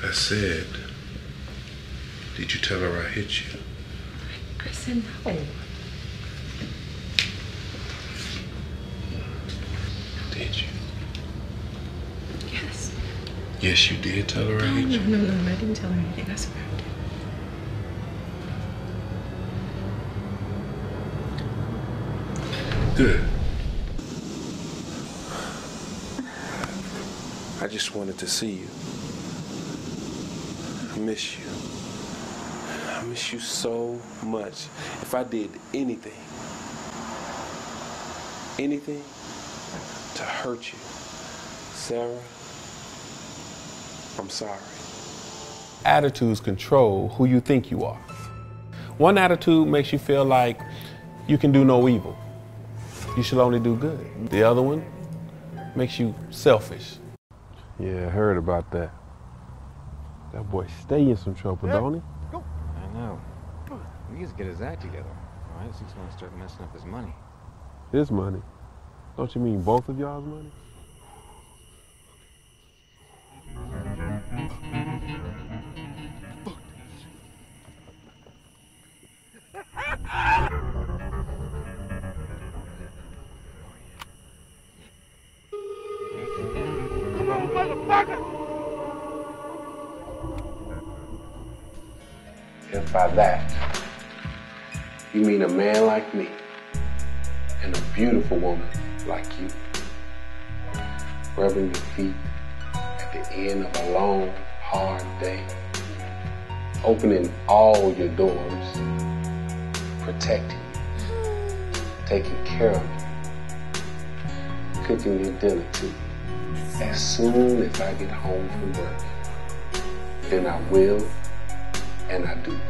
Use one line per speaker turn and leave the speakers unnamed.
I said, did you tell her I hit you?
I said no.
Did you?
Yes.
Yes, you did tell her I hit
no,
you.
no, no, I didn't tell her anything. I swear. I did.
Good. I just wanted to see you. I miss you. I miss you so much. If I did anything, anything to hurt you, Sarah, I'm sorry. Attitudes control who you think you are. One attitude makes you feel like you can do no evil. You should only do good. The other one makes you selfish.
Yeah, I heard about that. That boy stay in some trouble, don't he?
I know. He needs to get his act together. All right, he's going to start messing up his money.
His money. Don't you mean both of y'all's money?
If by that you mean a man like me and a beautiful woman like you, rubbing your feet at the end of a long, hard day, opening all your doors, protecting you, taking care of you, cooking your dinner too. As soon as I get home from work, then I will and I do.